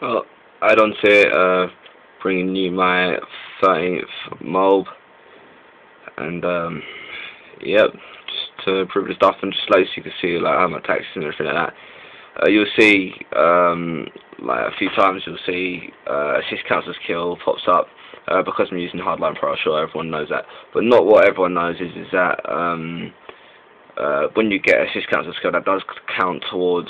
Well, on to it, uh, bringing you my 13th MOAB, and um, yep, just to improve the stuff and just like so you can see like how my taxes and everything like that. Uh, you'll see um, like a few times you'll see uh, assist council's kill pops up uh, because I'm using Hardline Pro. I'm sure everyone knows that, but not what everyone knows is is that um, uh, when you get assist council's kill, that does count towards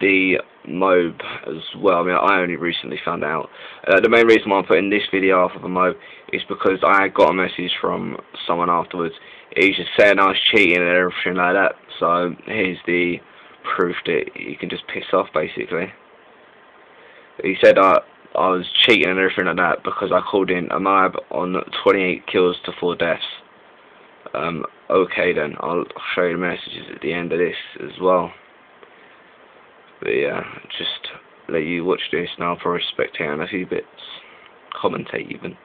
the MOAB as well. I mean, I only recently found out. Uh, the main reason why I'm putting this video off of a MOAB is because I got a message from someone afterwards. He's just saying I was cheating and everything like that. So here's the proof that you can just piss off, basically. He said I, I was cheating and everything like that because I called in a MOAB on 28 kills to 4 deaths. Um, okay then, I'll show you the messages at the end of this as well. But yeah, just let you watch this I'll probably spectate on a few bits. Commentate even.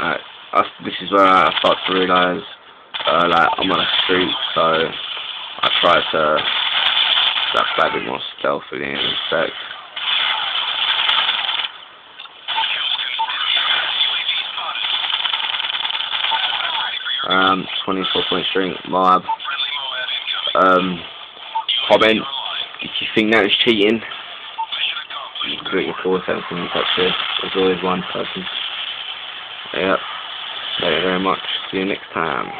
Alright, this is where I start to realise, uh, like, I'm on a street, so I try to play a bit more stealthily in a Um, 24 point string, MOAB. Um, comment if you think that is cheating. You can put your four cents in touch here. There's always one person. Yep. Thank you very much. See you next time.